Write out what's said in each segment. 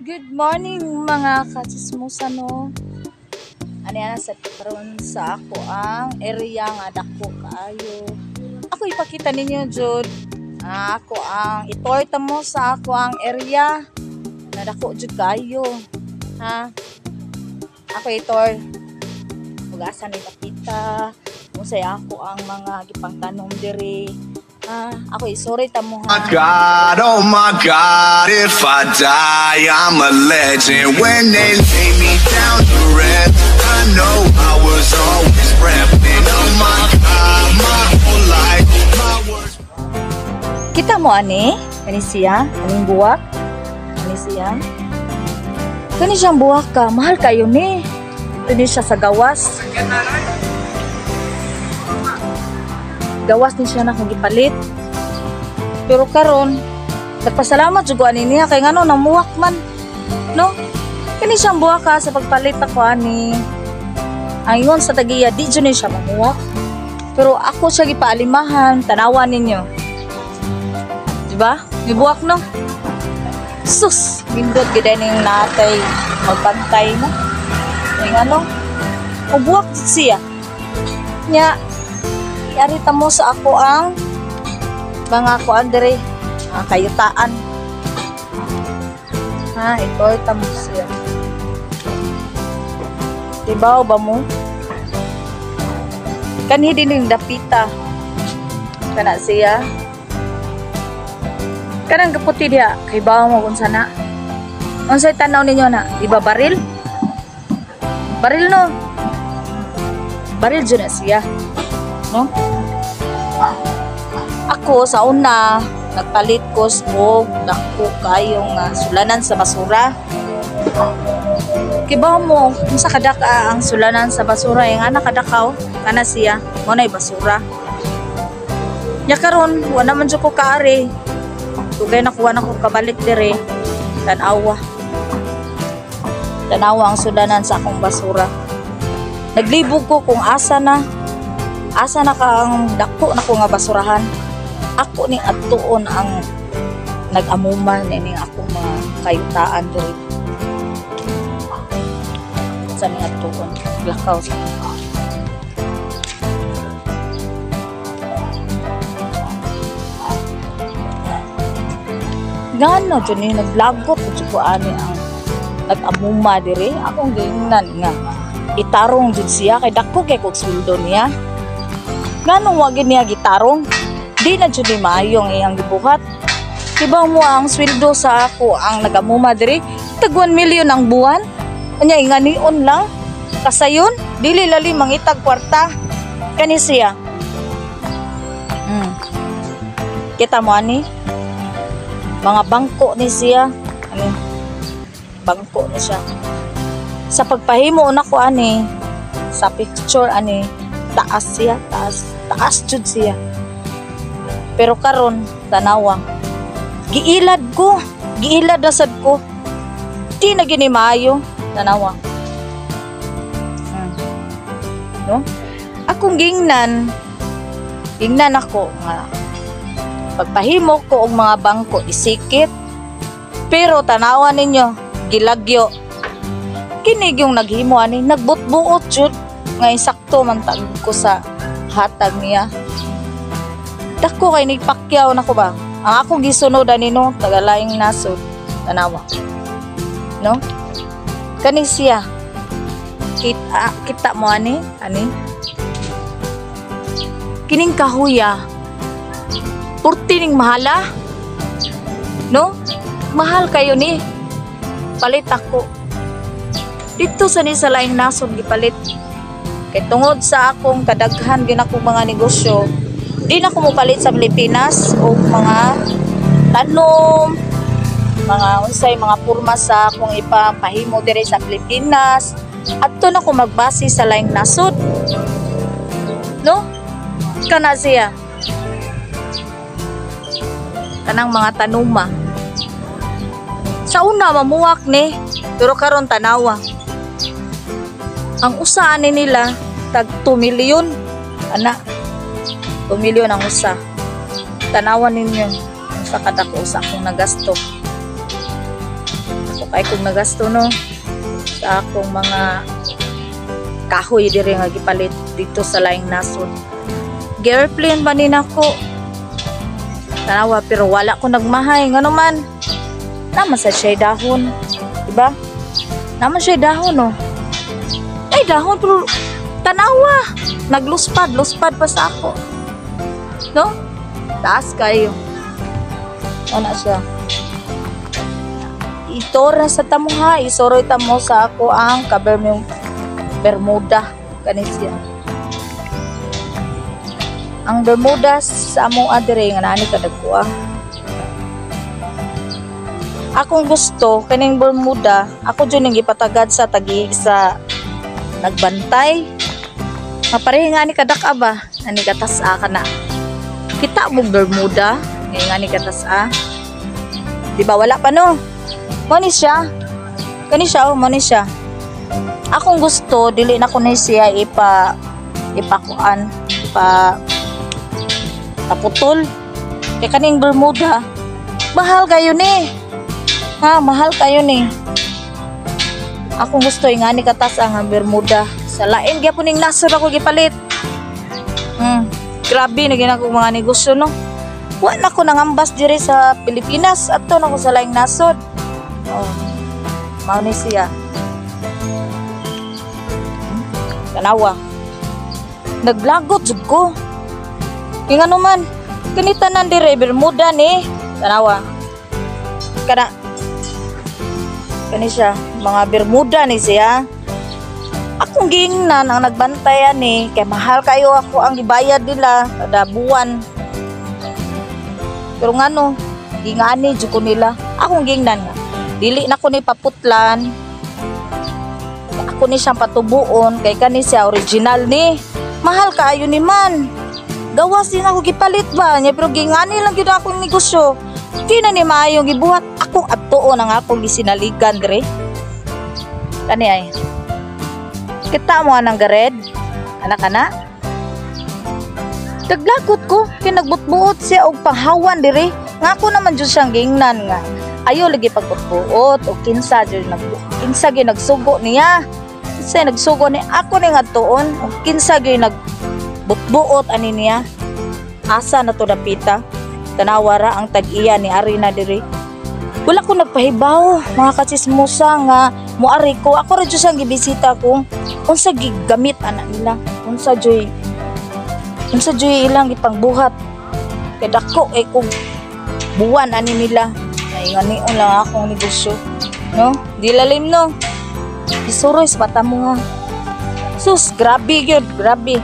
Good morning mga katsismusa no. Ano yan sa karon sa ako ang area nga dako kaayo. Ako ipakita ninyo jud. Ah, ako ang itorta mo sa ako ang area na dako jud kaayo. Ha? Ako itor. Ugasan ni pakita. Musay ako ang mga gipangtanom diri. Ha? Ako isorry ta mo my ha. God, oh my God, if I die, I'm a legend. When they lay me down to rest, I know I was always repping. Oh my God, my whole life, my words. Kita mo ani? Kani siya? Kaning buwak? Kani siya? Kani siyang buwak ka. Mahal kayo ni. Kani siya sa gawas. Gawas ni siya na kung gipalit. Pero karon, nagpasalamat jud ko niya kay ngano namuwak man. No? Kani siyang buwak ka sa pagpalit ako ani. Ayon sa tagiya, di jud ni siya mamuwak. Pero ako siya gipaalimahan, tanawan ninyo. Diba? May buwak no? Sus! Bindot gida ning natay magbantay mo. Yung ano? O buwak siya. Nya, iarita mo sa ako ang mga kuan dere, mga kayutaan. Ha, ito ita mo siya. Diba o ba mo? Kanhi din yung dapita. Kana siya. Kanang kaputi diha kay bawo mo kung sana. Unsay tanaw ninyo na? Di ba baril? Baril no. Baril jud na siya. No? Ako sa una nagpalit ko og dako kayo nga sulanan sa basura. Kibaw mo, unsa kadaka ang sulanan sa basura yung anak kadakaw kana siya mo na basura. Nya karon wala man jud ko kaari Tugay nakuha na ko kabalik dire. Tanawa. Tanawa ang sudanan sa akong basura. Naglibog ko kung asa na. Asa na ka ang dako na ko nga basurahan. Ako ni atuon ang nag-amuman ini akong mga kayutaan diri. Sa ni atuon. Lakaw sa Ngano dyan yung naglagot dyan ko ani ang nag-amuma dire. Akong gingnan nga. Itarong dyan siya kay dako kay kog sweldo niya. Ngano wag niya gitarong? Di na dyan ni maayo ang iyang gibuhat. Diba mo ang sweldo sa ako ang nag-amuma dire? Tag 1 million ang buwan. Kanya inganion lang. Kasayon, dili lali mangitag kwarta. Kani siya. Hmm. Kita mo ani? mga bangko ni siya ano bangko ni siya sa pagpahimo na ko ani sa picture ani taas siya taas taas jud siya. Pero karon tanawa. Giilad ko giilad na sad ko. Di na gini tanawa. Hmm. no? Akong gingnan gingnan ako nga pagpahimo ko og mga bangko isikit. Pero tanawa ninyo gilagyo. Kinig yung naghimo ani nagbutbuot jud nga insakto man tag ko sa hatag niya dako kay nigpakyaw nako ba ang ako gisunod ani no tagalaing nasod tanawa no kani siya kita kita mo ani ani kining kahuya Purti ning mahala. No? Mahal kayo ni. Palit ako. Dito sa ni sa laing nasod gipalit. Kay tungod sa akong kadaghan din akong mga negosyo, di na ko mo palit sa Pilipinas o mga tanom, mga unsay mga purma sa akong ipapahimo dire sa Pilipinas. Adto na ko magbase sa laing nasod. No? Kana siya kanang mga tanuma. Sa una mamuwak ni, pero karon tanawa. Ang usa ni nila tag 2 milyon. Ana. 2 milyon ang usa. Tanawan ninyo sa kada ko sa akong nagasto. Mukay kong nagasto no sa akong mga kahoy diri nga gipalit dito sa laing nasod. Girlfriend ba ni nako? Tanawa pero wala ko nagmahay ngano man. Naman sa siya dahon, diba? Naman siya dahon no. Ay dahon pero tanawa. Nagluspad, luspad pa sa ako. No? Taas kayo. Ano siya? Itora sa tamo ha, isoroy tamo sa ako ang kaber yung Bermuda kani siya. Ang Bermuda sa amo adire nga nani kadagwa. Akong gusto kaning Bermuda, ako jud ning gipatagad sa tagi sa nagbantay. Maparehi nga ni kadaka ba? Ani katasa ka na. Kita mo Bermuda, ngay nga ni katasa. Di ba wala pa no? Mo ni siya. Kani siya oh, mo ni siya akong gusto dili na ko na siya ipa ipakuan ipa taputol kay kaning Bermuda mahal kayo ni ha mahal kayo ni akong gusto nga ni katas ang Bermuda sa lain gyapon ning nasod ako gipalit hmm grabe na ginako mga negosyo no wa na ko nangambas diri sa Pilipinas adto na ko sa laing nasod oh mao siya tanawa. Naglagot jud ko. Kaya nga naman, ganita nan dire Bermuda ni. Tanawa. Kana kani siya, mga Bermuda ni siya. Akong gingnan ang nagbantayan ni kay mahal kayo ako ang gibayad nila kada buwan. Pero ngano, gingani jud ko nila. Akong gingnan. Dili na ko ni paputlan, ako ni siyang patubuon kay kani siya original ni mahal kaayo ni man gawas din ako gipalit ba niya pero gingani lang gyud akong negosyo di na ni maayong gibuhat akong adtuon ang akong gisinaligan dire kani ay. Kita mo anang gared? Anak ana Daglagot ko, kay nagbutbuot siya og panghawan dire. Nga ako naman jud siyang gingnan nga. Ayo lagi pagbutbuot o kinsa jud nag kinsa gyud nagsugo niya. Sa nagsugo ni ako ni ngadtuon ug kinsa gyud nag butbuot ani niya. Asa na to dapita tanawara ang tag-iya ni ari na diri. Wala ko nagpahibaw mga katsismusa nga muari ko ako ra sang gibisita kung unsa gigamit ana nila unsa joy unsa joy ilang ipangbuhat kay dako ay kung buwan ani nila ay ngani lang akong negosyo no di lalim no Isuroy sa mata mo nga. Sus, grabe yun, grabe.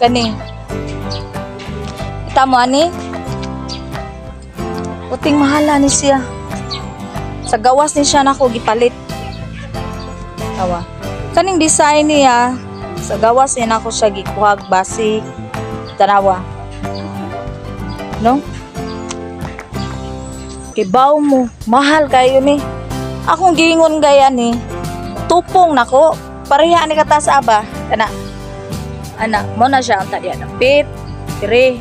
Kani. Kita mo ani? Puting mahala ni siya. Sa gawas ni siya nako gipalit. Tawa. Kaning design niya, sa gawas niya nako siya gikuhag basi. Tanawa. No? Kibaw mo, mahal kayo ni. Akong gingon gaya ni, tupong nako pareha ni kata sa aba kana ana mo na siya ang tadya ng pit dire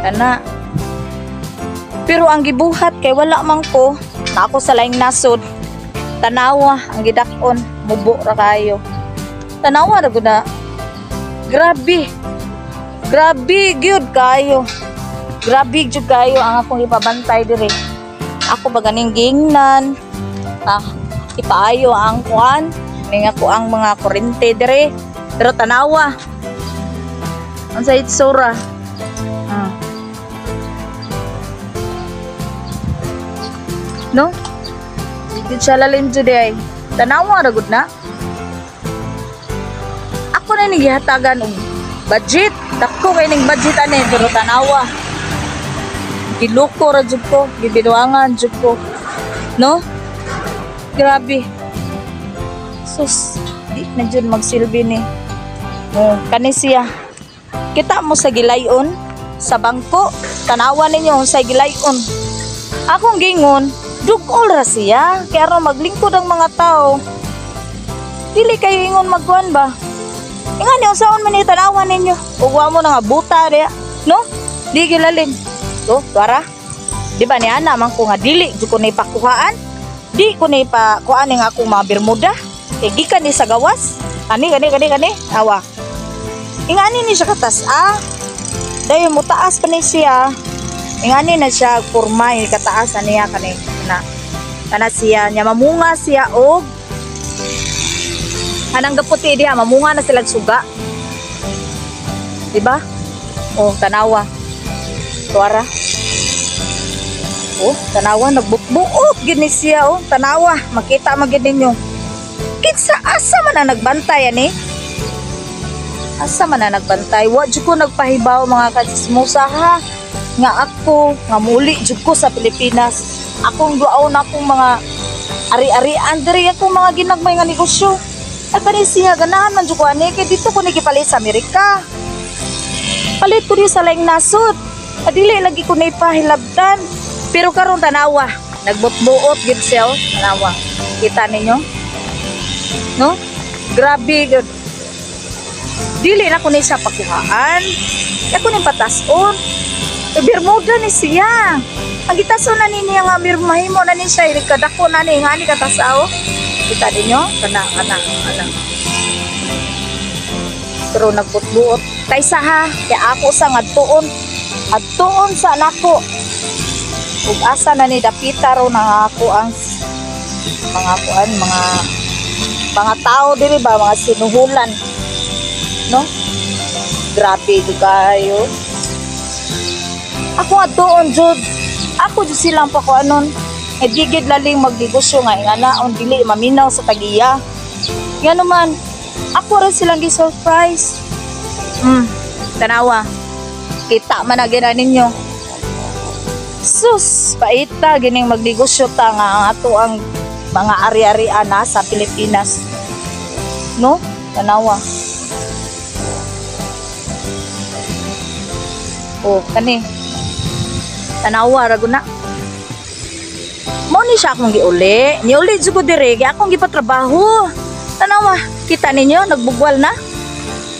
kana pero ang gibuhat kay wala man ko na ako sa laing nasod tanawa ang gidakon mubo ra kayo. Tanawa ra gud na. Grabe. Grabe gyud kayo. Grabe gyud kayo. Ang akong ipabantay dire. Ako ba ganing gingnan? Ah ipaayo ang kuan. Ning ako ang mga kurente dire. Pero tanawa. Ang sa itsura. Ah. no? Di siya lalim jud ay tanawa ra gud na ako na ni gihatagan og budget dako kay ning budget ani pero tanawa giluko ra jud ko gibiduangan jud ko no Grabe. Sus, di na dyan magsilbi ni. Oh, kani siya. Kita mo sa gilayon, sa bangko, tanawa ninyo sa gilayon. Akong gingon, dugol ra siya, kaya ro maglingkod ang mga tao. Dili kayo ingon magkuhan ba? Ingan niyo, saan man tanawa ninyo? Ugwa mo na nga buta rin, no? Di gilalin. So, tuwara. Di ba ni Ana, man ko nga dili, di ko na ipakuhaan? Di ko ni pa kuan nga akong mga bermuda. Kay gikan ni sa gawas. Kani kani kani kani. Awa. Ingani ni siya katas ah. Dayon mo taas pa ni siya. Ingani na siya yung kataas na niya kani na kana siya nya mamunga siya og kanang gaputi diha mamunga na sila suga. Diba? Oh, tanawa. Tuara. Oh, tanawa nagbukbuok gini siya oh. Tanawa, makita man gid ninyo. Kinsa asa man na nagbantay ani? Asa man na nagbantay? Wa jud ko nagpahibaw mga katsismusa ha. Nga ako, nga muli jud ko sa Pilipinas. Akong duaon akong mga ari-arian diri akong mga ginagmay nga negosyo. At kani siya ganahan man jud ko ani kay dito ko nigipalit sa Amerika. Palit ko sa laing nasod. Adili lagi ko na ipahilabtan. Pero karon tanawa, nagbutbuot gid siya oh. Tanawa. Kita ninyo? No? Grabe gud. Dili na ko ni siya pakuhaan. Ako ni patason. Bermuda ni siya. Ang gitaso na ni niya nga mahimo na ni siya. Ili kadako na ni nga ni katasao. Kita ninyo? Kana, kana, kana. Pero nagbutbuot. Kaysa ha, kaya ako sa ngadtuon. Adtuon sa nako. Ug asa na ni dapita ro na ako ang mga kuan mga mga tao diri ba mga sinuhulan no grabe kayo ako nga doon jud ako jud silang pa ko anon. E digid laling magnegosyo nga nga naon dili maminaw sa tagiya. Nga naman ako rin silang gi-surprise. Hmm tanawa. Kita man na ninyo. Sus paita gining magnegosyo ta nga ang ato ang mga ari-arian na sa Pilipinas. No? Tanawa. Oh kani tanawa raguna mo ni siya akong giuli. Niuli jud ko diri kaya akong gipatrabaho. Tanawa kita ninyo nagbugwal na.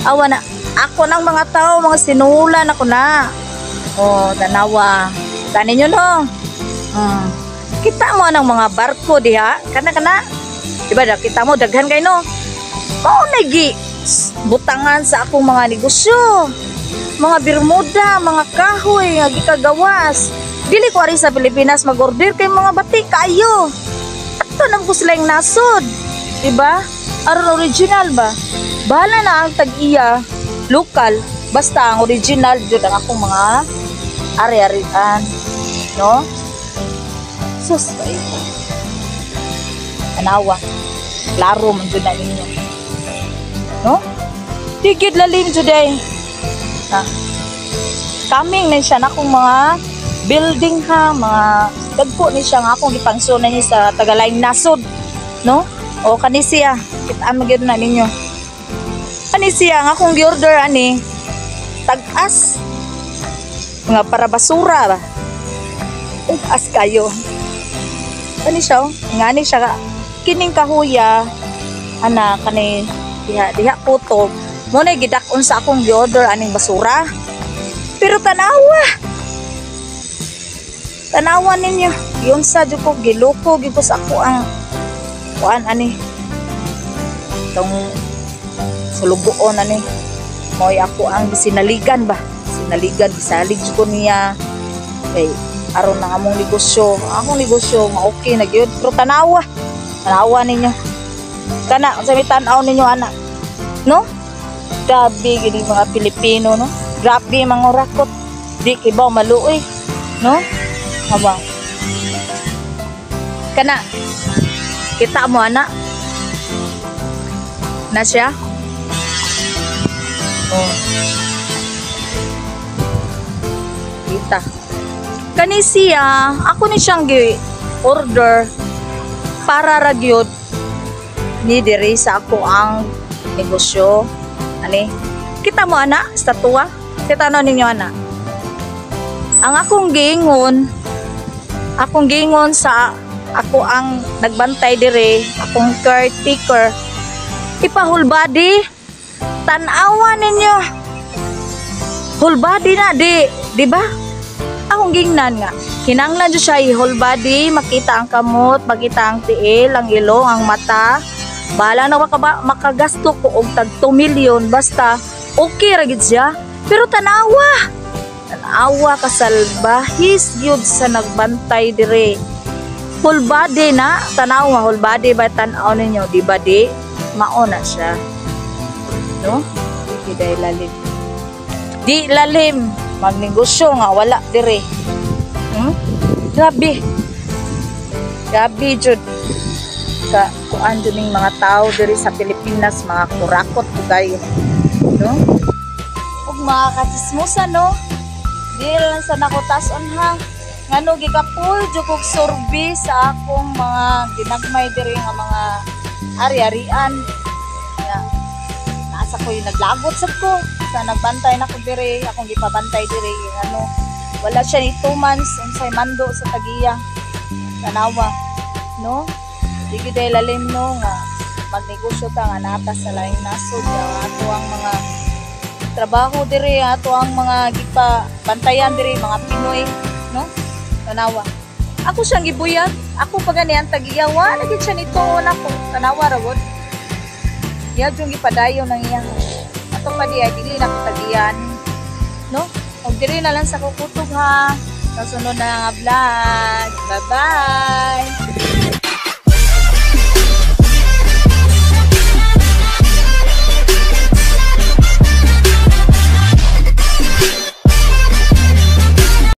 Awa na. Ako ng mga tao mga sinuhulan ako na. Oh tanawa. Kita ninyo no? Hmm. kita mo ng mga barko diha. Kana kana. Diba da kita mo daghan kay no? Mao nagi butangan sa akong mga negosyo mga bermuda, mga kahoy nga gikagawas. Dili ko ari sa Pilipinas mag-order kay mga bati kayo. Ato nang ko sila yung nasod. Diba? Aron original ba? Bahala na ang tag-iya, local. Basta ang original jud ang akong mga ari-arian. No? Sus, ba ito? Tanawa. Klaro man jud na ninyo. No? Tigid lalim jud ay na kaming na siya na akong mga building ha, mga dagpo ni siya nga akong gipangsuna niya sa Tagalayng Nasod, no? O kani siya, kitaan magyud na ninyo. Kani siya nga akong gi-order ani tag-as mga para basura ba. Tag-as kayo. Kani siya, oh. nga ni siya kining kahuya ana kani diha diha puto mo na gidakon sa akong gi-order aning basura. Pero tanawa. Tanawa ninyo. Yun sa jud ko giloko gyud sa ako ang kuan ani. Tong sulugoon ani. Moy ako ang sinaligan ba. Sinaligan gisalig ko niya. Kay aron na among negosyo. Akong negosyo nga okay na gyud. Pero tanawa. Tanawa ninyo. Kana sa may tan-aw ninyo anak. No? Grabe gini mga Pilipino, no? Grabe mga rakot. Di kibaw maluoy, no? Haba. Kana, kita mo anak? Na siya? Oh. Kita. Kani siya, ako ni siyang gi-order para ragyod ni diri sa ako ang negosyo ani kita mo ana statua kita no ninyo ana ang akong gingon akong gingon sa ako ang nagbantay dire akong caretaker. Ipahulbadi tanawa ninyo. Hulbadi na di di ba? Akong gingnan nga Kinanglan siya i-whole body, makita ang kamot, makita ang tiil, ang ilong, ang mata. Bahala na makaba, makagasto ko og tag 2 million basta okay ra gid siya. Pero tanawa. Tanawa ka salbahis gyud sa nagbantay dire. Whole body na, tanawa whole body ba tan-aw ninyo, di ba di? Mao na siya. No? Di dahil lalim. Di lalim. Magnegosyo nga wala dire. Hmm? Grabe. Grabe jud ka kuan ning mga tao diri sa Pilipinas mga kurakot kayo no? Ug mga katismusan no? Di lang sa nakutason ha? Ngano gikapul jud kog sorbi sa akong mga ginagmay diri nga mga ari-arian. Ya nasa ko yung naglagot sad ko. Sa nagbantay na ko diri akong gipabantay diri ano wala siya ni 2 months unsay mando sa tagiya. Tanawa no Digi dahil lalim no nga magnegosyo ta nga nata sa laing nasod. Nga ato ang mga trabaho diri ato ang mga gipa bantayan diri mga Pinoy no? Tanawa. Ako siyang gibuyag. Ako pa gani ang tagiyawa lagi siya nito. Na ko tanawa ra gud ya jung gipadayon nang iya. Ato pa di ay dili na tagiyan no? Og diri na lang sa kukutob ha? Sa sunod na nga vlog. Bye bye